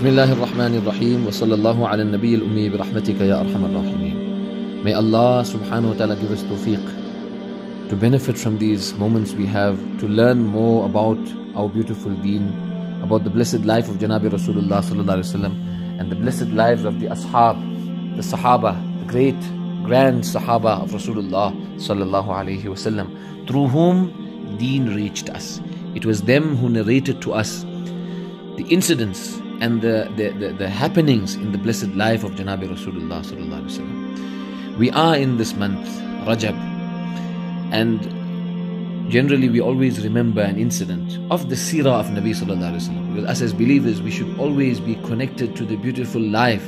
بسم الله الرحمن الرحيم وصلى الله على النبي الأمي برحمتك يا أرحم الراحمين May Allah subhanahu wa ta'ala give us tawfiq to benefit from these moments we have to learn more about our beautiful deen, about the blessed life of Janabi Rasulullah sallallahu alaihi wasallam and the blessed lives of the ashab, the sahaba, the great grand sahaba of Rasulullah sallallahu alaihi wasallam through whom deen reached us. It was them who narrated to us the incidents and the, the, the, the happenings in the blessed life of Janabi Rasulullah. We are in this month, Rajab, and generally we always remember an incident of the seerah of Nabi. Because us as believers, we should always be connected to the beautiful life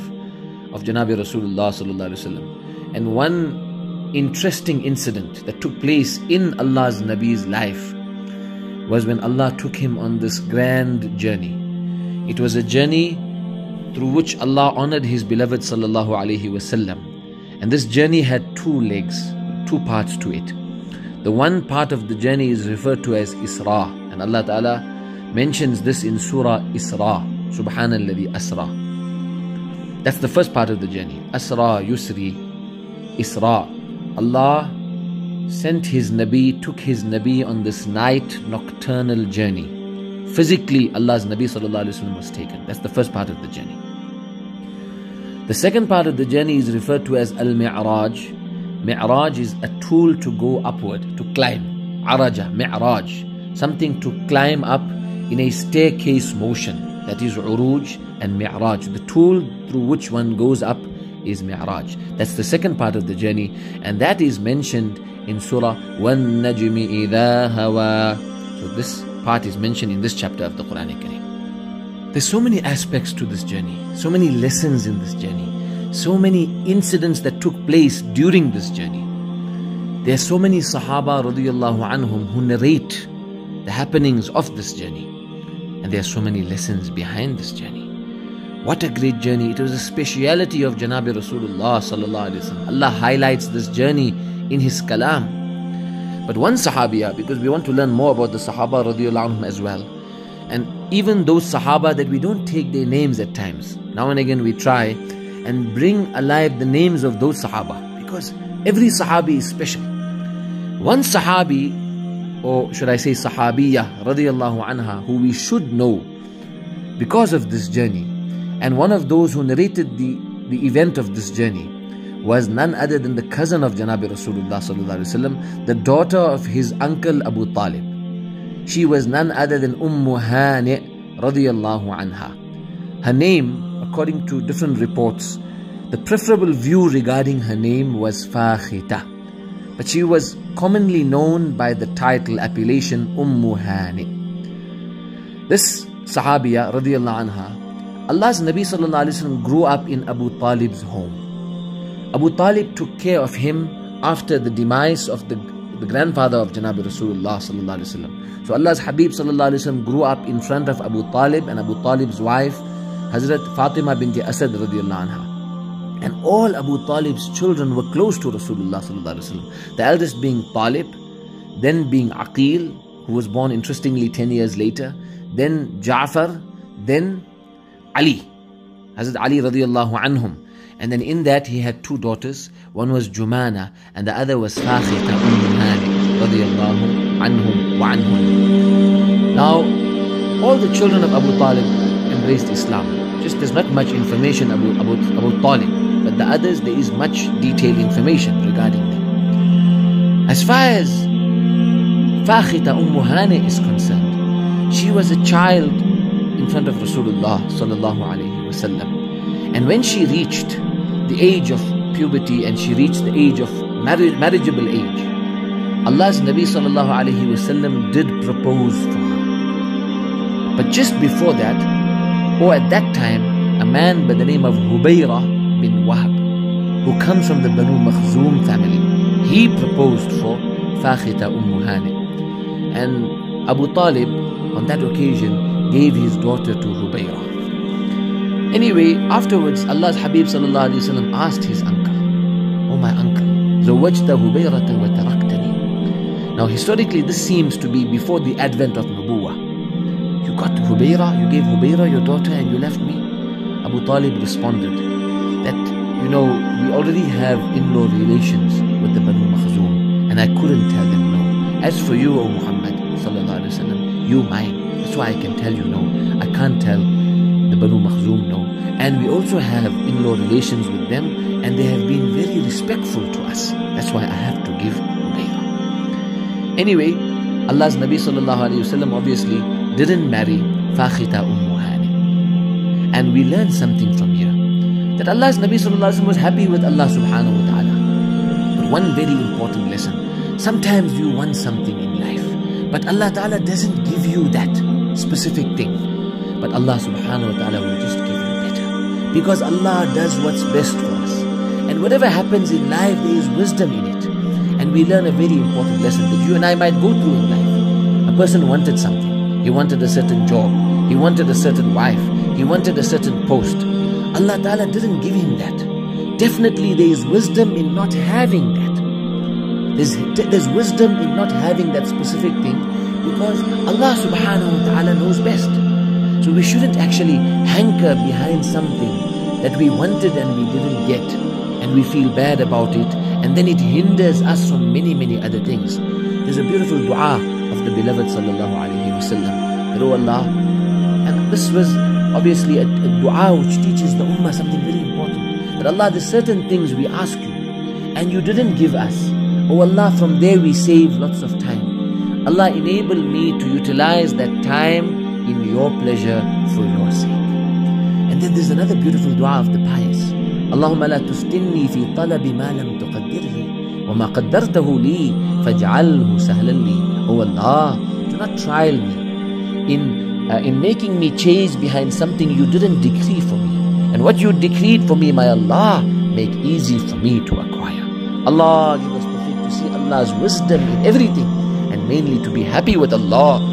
of Janabi Rasulullah. And one interesting incident that took place in Allah's Nabi's life was when Allah took him on this grand journey. It was a journey through which Allah honored His beloved sallallahu alaihi wasallam. And this journey had two legs, two parts to it. The one part of the journey is referred to as Isra, and Allah Ta'ala mentions this in Surah Isra, Subhanalladhi Asra. That's the first part of the journey. Asra, Yusri, Isra. Allah sent His Nabi, took His Nabi on this night nocturnal journey. Physically, Allah's Nabi was taken. That's the first part of the journey. The second part of the journey is referred to as Al Mi'raj. Mi'raj is a tool to go upward, to climb. Araja, Mi'raj. Something to climb up in a staircase motion. That is Uruj and Mi'raj. The tool through which one goes up is Mi'raj. That's the second part of the journey, and that is mentioned in Surah Wan Najmi Hawa. So this part is mentioned in this chapter of the Quran. There's so many aspects to this journey, so many lessons in this journey, so many incidents that took place during this journey. There are so many Sahaba radiallahu anhum who narrate the happenings of this journey. And there are so many lessons behind this journey. What a great journey. It was a speciality of Janabi Rasulullah sallallahu. Allah highlights this journey in His kalam. But one Sahabiya, because we want to learn more about the Sahaba anhum as well. And even those Sahaba that we don't take their names at times. Now and again we try and bring alive the names of those Sahaba. Because every Sahabi is special. One Sahabi, or should I say Sahabiya radiallahu anha, who we should know because of this journey. And one of those who narrated the, the event of this journey was none other than the cousin of Janabi Rasulullah the daughter of his uncle Abu Talib. She was none other than Hani radiyallahu anha. Her name, according to different reports, the preferable view regarding her name was Fakhita. But she was commonly known by the title appellation Ummu. This Sahabiya radiyallahu anha, Allah's Nabi sallallahu alaihi wasallam grew up in Abu Talib's home. Abu Talib took care of him after the demise of the, the grandfather of Janabi Rasulullah. So Allah's Habib grew up in front of Abu Talib and Abu Talib's wife, Hazrat Fatima binti Asad radiallahu anha. And all Abu Talib's children were close to Rasulullah. The eldest being Talib, then being Aqil, who was born interestingly 10 years later, then Ja'far, then Ali, Hazrat Ali radiallahu anhum. And then in that he had two daughters. One was Jumana and the other was Fakhita Umm Hani radiallahu anhum wa anhum. Now, all the children of Abu Talib embraced Islam. Just there's not much information about, about, about Talib. But the others, there is much detailed information regarding them. As far as Fakhita Umm Hani is concerned, she was a child in front of Rasulullah sallallahu alayhi wasallam. And when she reached the age of puberty and she reached the age of marri- marriageable age, Allah's Nabi wasallam did propose for her. But just before that, or at that time, a man by the name of Hubayra bin Wahab, who comes from the Banu Makhzum family, he proposed for Fakhita Umm Hani. And Abu Talib, on that occasion, gave his daughter to Hubayra. Anyway, afterwards, Allah's Habib وسلم, asked his uncle, Oh my uncle, Now historically, this seems to be before the advent of Nubuwa. You got to Hubayra, you gave Hubayra your daughter and you left me? Abu Talib responded that, you know, we already have in-law relations with the Banu Makhzum and I couldn't tell them no. As for you, O Muhammad, وسلم, you mine. That's why I can tell you no. I can't tell the Banu Makhzum no. And we also have in-law relations with them and they have been very respectful to us. That's why I have to give Umayra. Anyway, Allah's Nabi sallallahu alayhi wasallam obviously didn't marry Fakhita Ummu Hani. And we learn something from here. That Allah's Nabi sallallahu alayhi wasallam was happy with Allah subhanahu wa ta'ala. But one very important lesson. Sometimes you want something in life, but Allah ta'ala doesn't give you that specific thing. But Allah subhanahu wa ta'ala will just give you better. Because Allah does what's best for us. And whatever happens in life, there is wisdom in it. And we learn a very important lesson that you and I might go through in life. A person wanted something. He wanted a certain job. He wanted a certain wife. He wanted a certain post. Allah Ta'ala didn't give him that. Definitely there is wisdom in not having that. There's, there's wisdom in not having that specific thing because Allah subhanahu wa ta'ala knows best. So we shouldn't actually hanker behind something that we wanted and we didn't get and we feel bad about it and then it hinders us from many many other things. There's a beautiful dua of the beloved sallallahu alaihi wasallam that oh Allah and this was obviously a, a dua which teaches the ummah something very important that Allah there's certain things we ask you and you didn't give us. Oh Allah from there we save lots of time. Allah enable me to utilize that time your pleasure for your sake. And then there's another beautiful dua of the pious. اللهم لا تفتني في طلب ما لم تقدر لي وما قدرته لي فاجعله سهلا لي Oh Allah, do not trial me in, uh, in making me chase behind something you didn't decree for me. And what you decreed for me, my Allah, make easy for me to acquire. Allah, give us the to see Allah's wisdom in everything and mainly to be happy with Allah